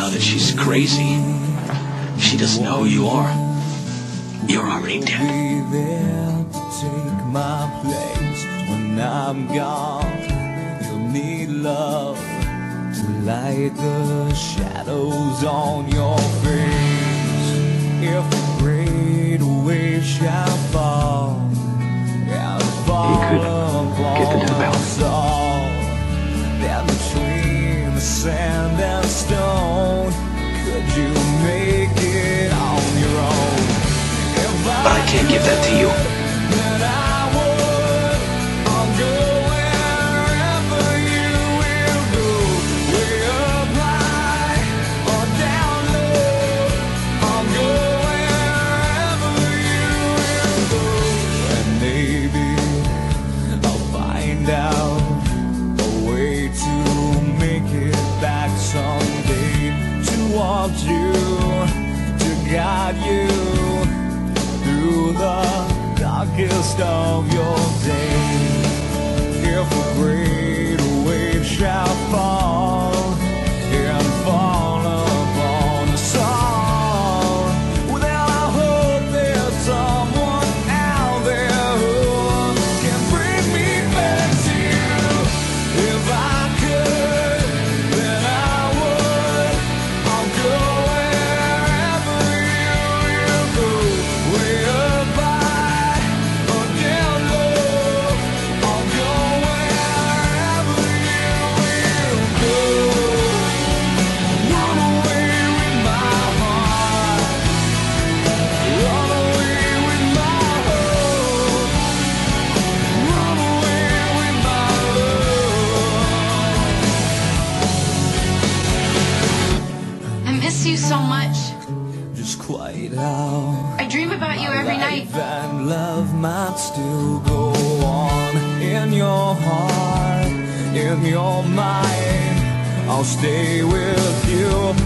now that she's crazy. She doesn't know who you are. You're already dead. There take my place when I'm gone. You'll need love to light the shadows on your face. If maybe I can't give that to someday. You, to guide you the darkest of your days. If a great wave shall fall so much. Just quite how I dream about you every night. and love might still go on in your heart, in your mind. I'll stay with you